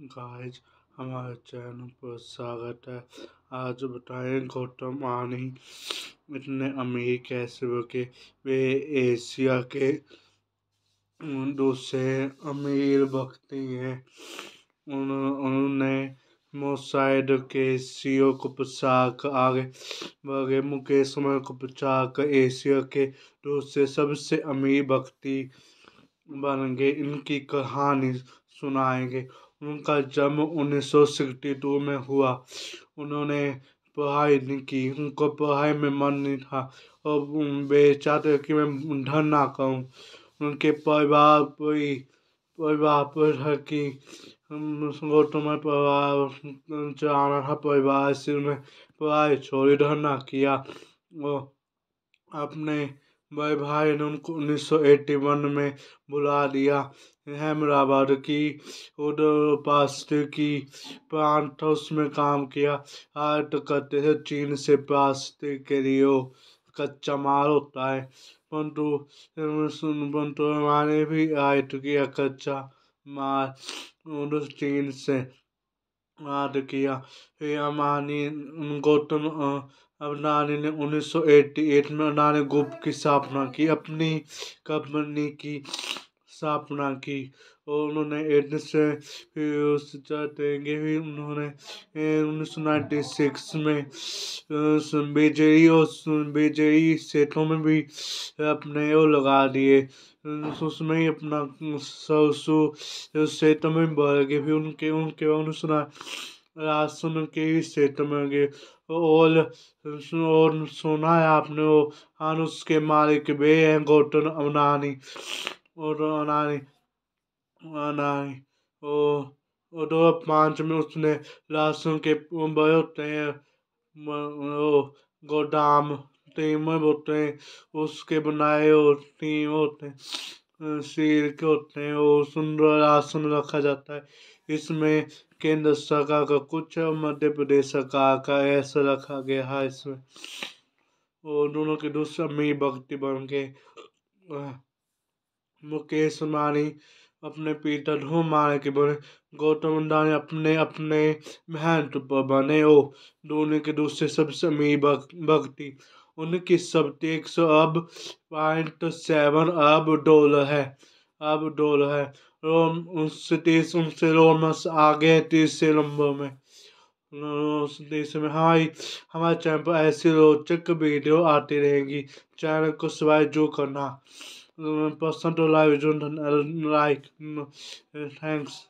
Guys हमारे channel पर स्वागत है। आज बताएँ, गौतम आनी इतने अमीर कैसे हो के वे एशिया के दूसरे अमीर व्यक्ति हैं। उन, उन्होंने मोसाइड के सीओ को पछाक आगे बढ़े मुकेश को पछाक एशिया के दूसरे सबसे अमीर व्यक्ति बन गए। इनकी कहानी सुनाएँगे। उनका जन्म उन्नीस में हुआ। उन्होंने पढ़ाई नहीं की। उनको पढ़ाई में मन नहीं था। और वे चाहते कि मैं धरना कहूँ। उनके परिवार कोई परिवार पर था कि गौतम परिवार चलाना था परिवार से उन्हें पढ़ाई छोड़ी धरना किया। और अपने बड़े भाई ने उनको उन्नीस सौ एट्टी वन में बुला लिया। अहमदाबाद की पास की प्लांट में काम किया। आर्ट करते थे चीन से प्लास्टिक के लिए कच्चा माल होता है। परंतु परंतु हमारे भी आर्ट किया कच्चा माल उधर चीन से। आर्ट किया। फिर अमानी गौतम अबनानी ने उन्नीस सौ एट्टी एट में अडानी ग्रुप की स्थापना की, अपनी कंपनी की। स्थापना की और उन्होंने एट से, फिर चाहते भी उन्होंने उन्नीस सौ नाइन्टी सिक्स में बीजेई और बीजेई सेठों में भी अपने वो लगा दिए। उसमें ही अपना सेठों में बढ़ गए, फिर उनके उनके उन्नीस सौ राशन के ही क्षेत्र में गए। और और सुना है आपने वो अनुस के मालिक वे हैं गौतम अनानी और अनानी अनानी ओ और दो पाँच में उसने राशन के बड़े होते हैं गोदाम टीम होते हैं, उसके बनाए और टीम होते हैं के होते हैं वो सुंदर राशन रखा जाता है। इसमें केंद्र सरकार का कुछ और मध्य प्रदेश सरकार का ऐसा रखा गया है इसमें। और दोनों के दूसरे अमीर भक्ति बन के मुकेश अंबानी अपने पिता ध्रुव माने के बने गौतम अडानी अपने अपने मेहनत पर बने हो दोनों के दूसरे सबसे अमीर भक्ति। उनकी सब एक सौ अब पॉइंट सेवन अब डॉलर है, अब डॉलर है। रोम उससे तीस उनसे रोमस आगे तीसरे नंबर में। उस देश में हमारी हमारे चैनल पर ऐसी रोचक वीडियो आती रहेगी, चैनल को सब्सक्राइब जो करना। पसंद तो लाइक जो लाइक थैंक्स